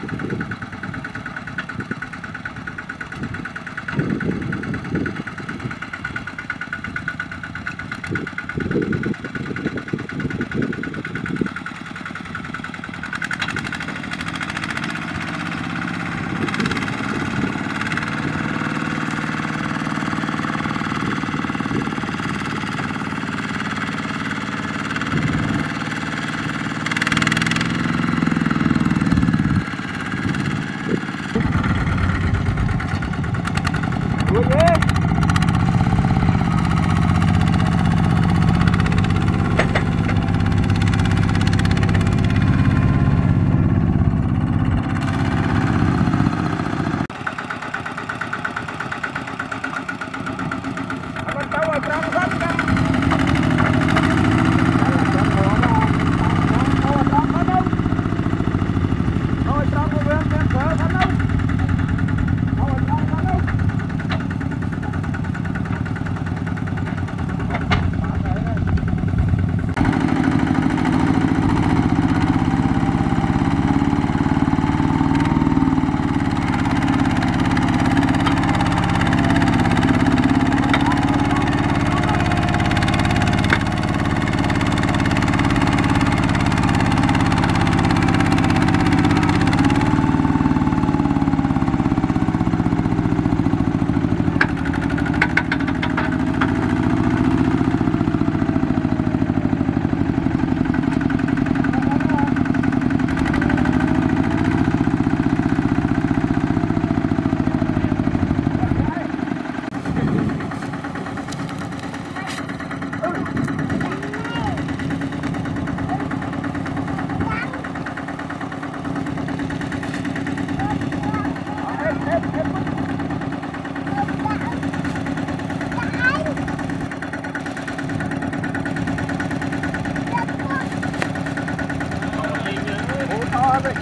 Thank you.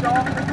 然后